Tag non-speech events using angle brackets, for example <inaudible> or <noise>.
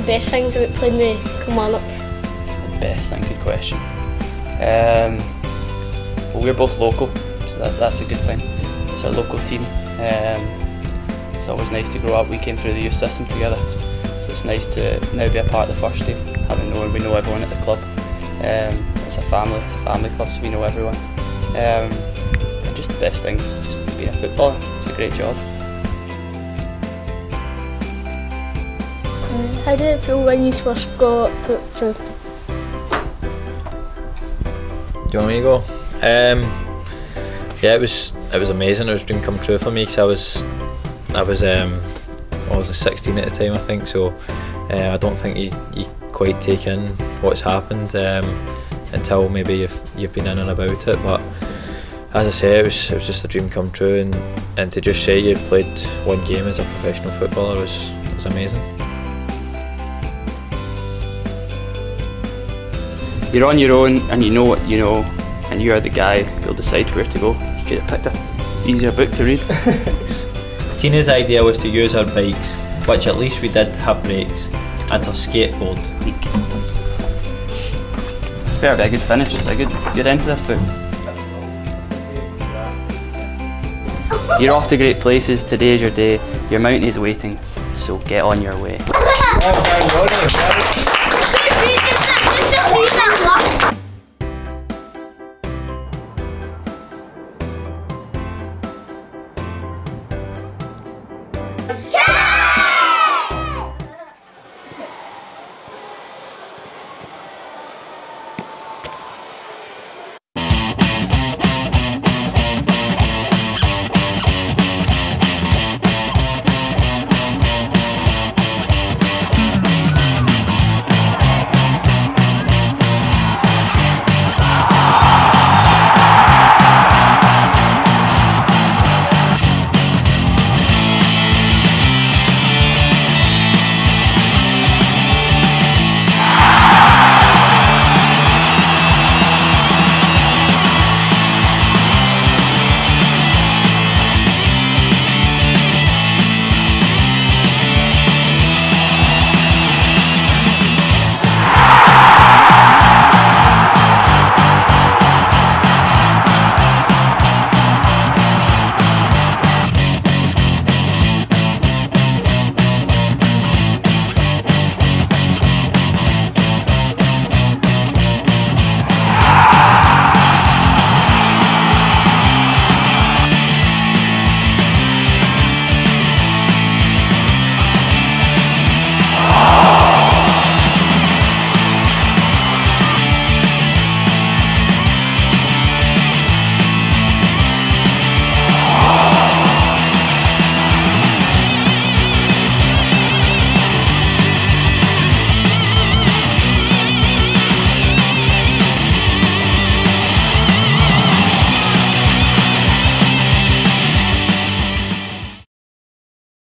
best things about playing with Kilmarnock? The best thing, good question. Um, well, we're both local, so that's, that's a good thing. It's our local team. Um, it's always nice to grow up. We came through the youth system together, so it's nice to now be a part of the first team, having known we know everyone at the club. Um, it's a family, it's a family club, so we know everyone. Um, and just the best things, just being a footballer, it's a great job. How did it feel when you first got put through? Do you want me to go? Um, yeah, it was it was amazing. It was a dream come true for me because I was I was um, I was 16 at the time, I think. So uh, I don't think you, you quite take in what's happened um, until maybe you've you've been in and about it. But as I say, it was it was just a dream come true, and, and to just say you played one game as a professional footballer was was amazing. You're on your own and you know what you know, and you are the guy who'll decide where to go. You could have picked a easier book to read. <laughs> Tina's idea was to use our bikes, which at least we did have brakes, and her skateboard. It's better be a good finish. It's a good good end to this book. You're off to great places. Today is your day. Your mountain is waiting. So get on your way. <laughs> Well done, Ronnie. Yeah!